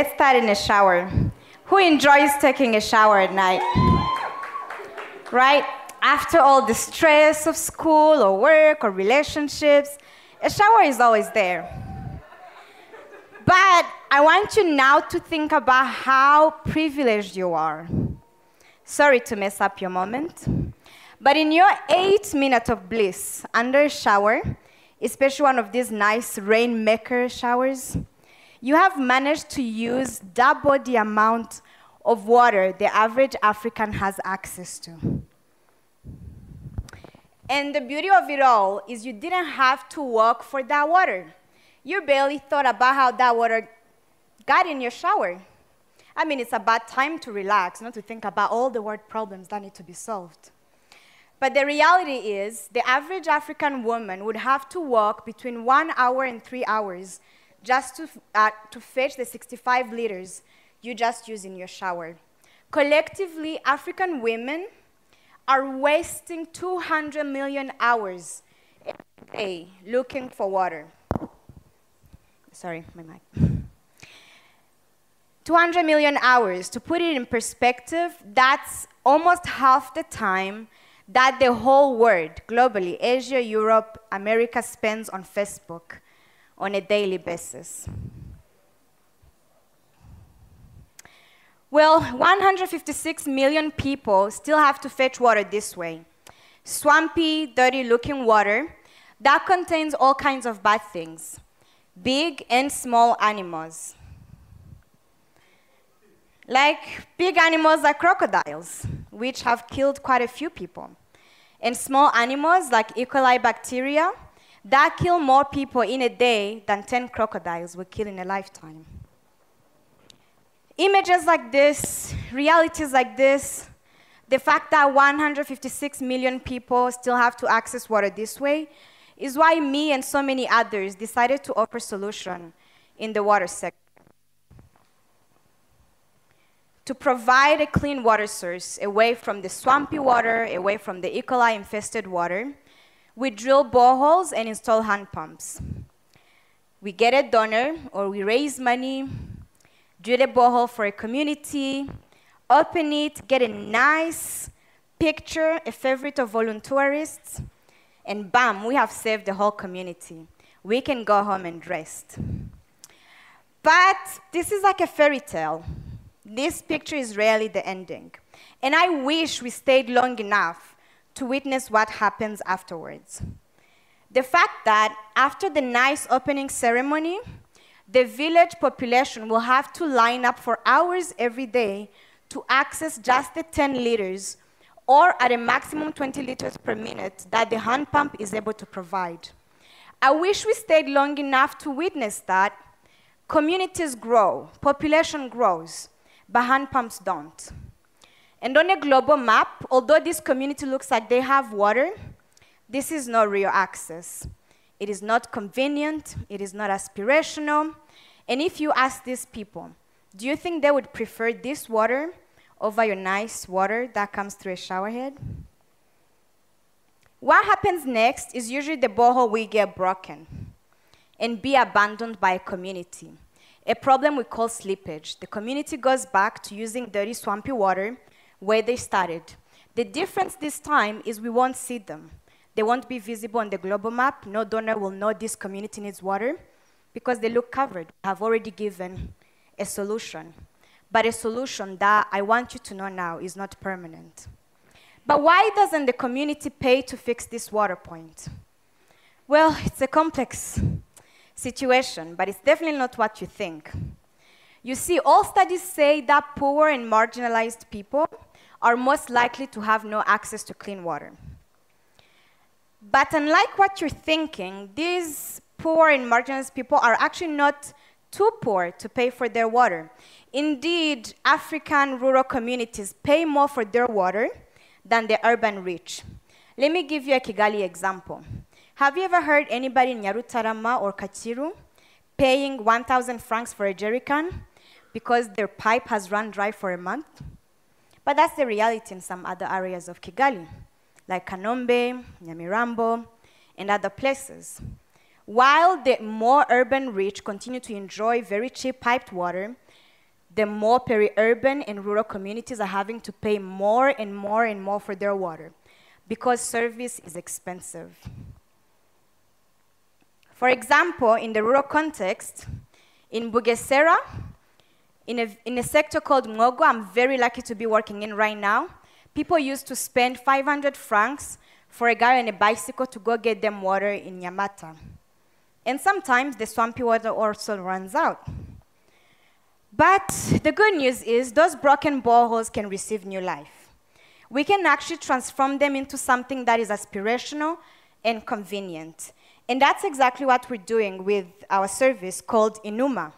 Let's start in a shower. Who enjoys taking a shower at night? Right? After all the stress of school or work or relationships, a shower is always there. But I want you now to think about how privileged you are. Sorry to mess up your moment. But in your eight minutes of bliss under a shower, especially one of these nice rainmaker showers, you have managed to use double the amount of water the average African has access to. And the beauty of it all is you didn't have to work for that water. You barely thought about how that water got in your shower. I mean, it's about time to relax, not to think about all the world problems that need to be solved. But the reality is, the average African woman would have to walk between one hour and three hours just to, uh, to fetch the 65 liters you just use in your shower. Collectively, African women are wasting 200 million hours every day looking for water. Sorry, my mic. 200 million hours. To put it in perspective, that's almost half the time that the whole world, globally, Asia, Europe, America, spends on Facebook on a daily basis. Well, 156 million people still have to fetch water this way. Swampy, dirty looking water that contains all kinds of bad things, big and small animals. Like big animals like crocodiles, which have killed quite a few people, and small animals like E. coli bacteria that kill more people in a day than 10 crocodiles will kill in a lifetime. Images like this, realities like this, the fact that 156 million people still have to access water this way is why me and so many others decided to offer solution in the water sector. To provide a clean water source away from the swampy water, away from the E. coli infested water, we drill boreholes and install hand pumps. We get a donor or we raise money drill a borehole for a community, open it, get a nice picture, a favorite of volunteerists, and bam, we have saved the whole community. We can go home and rest. But this is like a fairy tale. This picture is rarely the ending. And I wish we stayed long enough to witness what happens afterwards. The fact that after the nice opening ceremony, the village population will have to line up for hours every day to access just the 10 liters or at a maximum 20 liters per minute that the hand pump is able to provide. I wish we stayed long enough to witness that. Communities grow, population grows, but hand pumps don't. And on a global map, although this community looks like they have water, this is not real access. It is not convenient, it is not aspirational. And if you ask these people, do you think they would prefer this water over your nice water that comes through a showerhead? What happens next is usually the borehole will get broken and be abandoned by a community. A problem we call slippage. The community goes back to using dirty, swampy water where they started. The difference this time is we won't see them. They won't be visible on the global map. No donor will know this community needs water because they look covered. I've already given a solution. But a solution that I want you to know now is not permanent. But why doesn't the community pay to fix this water point? Well, it's a complex situation, but it's definitely not what you think. You see, all studies say that poor and marginalized people are most likely to have no access to clean water. But unlike what you're thinking, these poor and marginalized people are actually not too poor to pay for their water. Indeed, African rural communities pay more for their water than the urban rich. Let me give you a Kigali example. Have you ever heard anybody in Nyarutarama or Kacyiru paying 1,000 francs for a jerry can because their pipe has run dry for a month? But that's the reality in some other areas of Kigali like Kanombe, Nyamirambo, and other places. While the more urban rich continue to enjoy very cheap piped water, the more peri-urban and rural communities are having to pay more and more and more for their water because service is expensive. For example, in the rural context, in Bugesera, in a, in a sector called Mwogo, I'm very lucky to be working in right now, people used to spend 500 francs for a guy on a bicycle to go get them water in Nyamata. And sometimes the swampy water also runs out. But the good news is those broken boreholes can receive new life. We can actually transform them into something that is aspirational and convenient. And that's exactly what we're doing with our service called Inuma.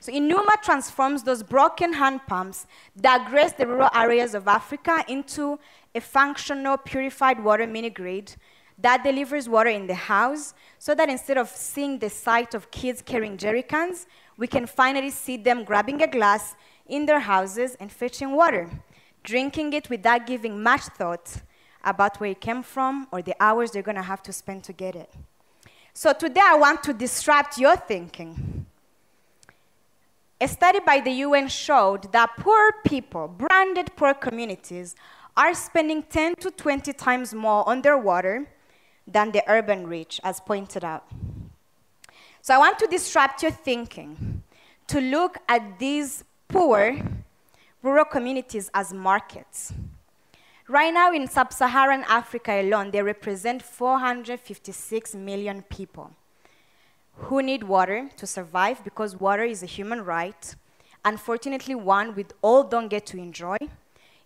So Inuma transforms those broken hand pumps that grace the rural areas of Africa into a functional, purified water mini-grid that delivers water in the house so that instead of seeing the sight of kids carrying jerry cans, we can finally see them grabbing a glass in their houses and fetching water, drinking it without giving much thought about where it came from or the hours they're going to have to spend to get it. So today I want to disrupt your thinking. A study by the UN showed that poor people, branded poor communities, are spending 10 to 20 times more on their water than the urban rich, as pointed out. So I want to disrupt your thinking to look at these poor rural communities as markets. Right now in sub-Saharan Africa alone, they represent 456 million people who need water to survive because water is a human right. Unfortunately, one we all don't get to enjoy.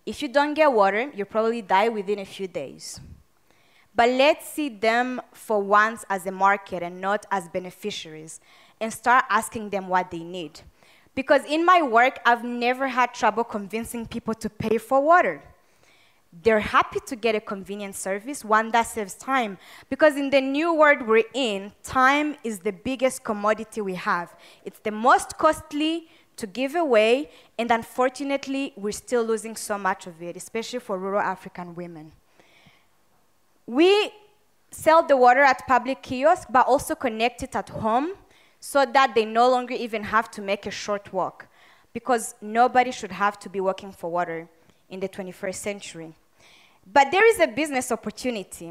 If you don't get water, you'll probably die within a few days. But let's see them for once as a market and not as beneficiaries and start asking them what they need. Because in my work, I've never had trouble convincing people to pay for water. They're happy to get a convenient service, one that saves time. Because in the new world we're in, time is the biggest commodity we have. It's the most costly to give away, and unfortunately, we're still losing so much of it, especially for rural African women. We sell the water at public kiosks, but also connect it at home so that they no longer even have to make a short walk because nobody should have to be working for water in the 21st century. But there is a business opportunity,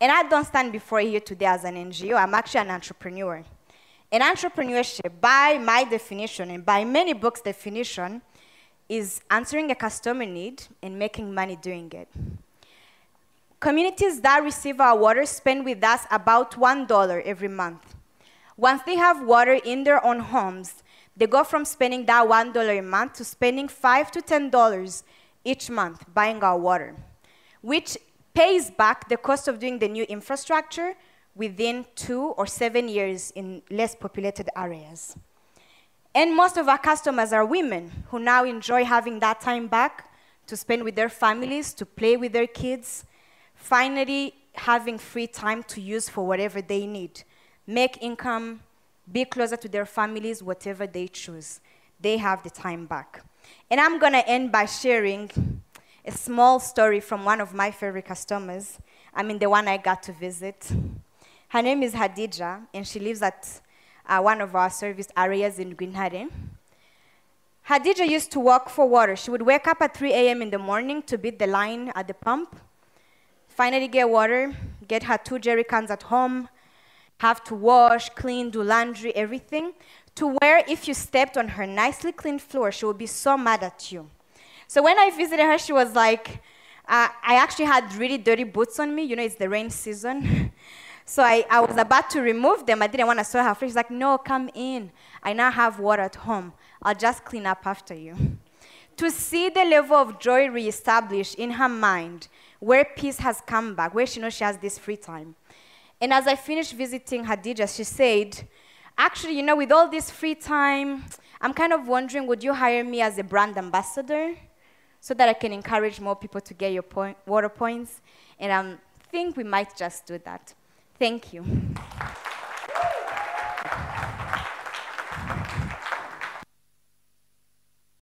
and I don't stand before you today as an NGO, I'm actually an entrepreneur. And entrepreneurship, by my definition and by many books' definition, is answering a customer need and making money doing it. Communities that receive our water spend with us about $1 every month. Once they have water in their own homes, they go from spending that $1 a month to spending 5 to $10 each month buying our water, which pays back the cost of doing the new infrastructure within two or seven years in less populated areas. And most of our customers are women who now enjoy having that time back to spend with their families, to play with their kids, finally having free time to use for whatever they need, make income, be closer to their families, whatever they choose. They have the time back. And I'm going to end by sharing a small story from one of my favorite customers. I mean, the one I got to visit. Her name is Hadija, and she lives at uh, one of our service areas in Rwintare. Hadija used to walk for water. She would wake up at 3 a.m. in the morning to beat the line at the pump finally get water, get her two jerry cans at home, have to wash, clean, do laundry, everything, to where if you stepped on her nicely clean floor, she would be so mad at you. So when I visited her, she was like, uh, I actually had really dirty boots on me. You know, it's the rain season. so I, I was about to remove them. I didn't want to soil her feet. She's like, no, come in. I now have water at home. I'll just clean up after you. to see the level of joy reestablished in her mind where peace has come back, where she knows she has this free time. And as I finished visiting Hadija, she said, actually, you know, with all this free time, I'm kind of wondering, would you hire me as a brand ambassador so that I can encourage more people to get your point, water points? And I think we might just do that. Thank you.